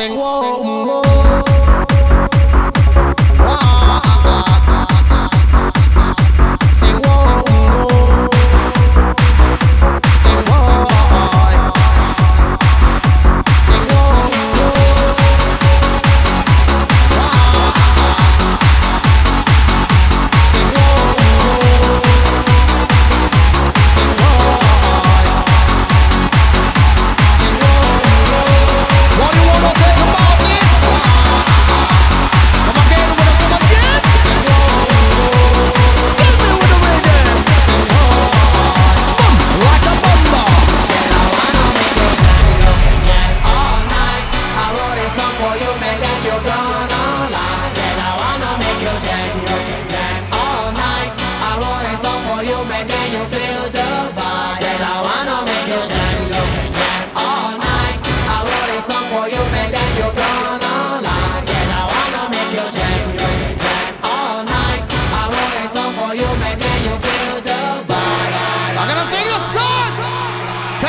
sing. Whoa, whoa.